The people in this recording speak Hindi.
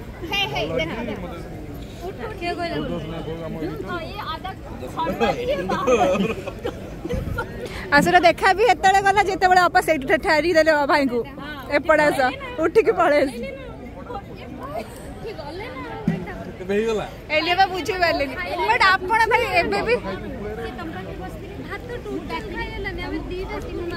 है देखा भी हेतले गला जेते बडे अपा सेठ ठारी देले भाई को एपड़ा सा उठ के पड़े ଏବେ ହେଇଗଲା ଏଲିଆ ବା ବୁଝି ने ବଟ୍ ଆପଣ ଭାଇ ଏବେ ବି ଆମେ ଦିଟା ତିନି ନା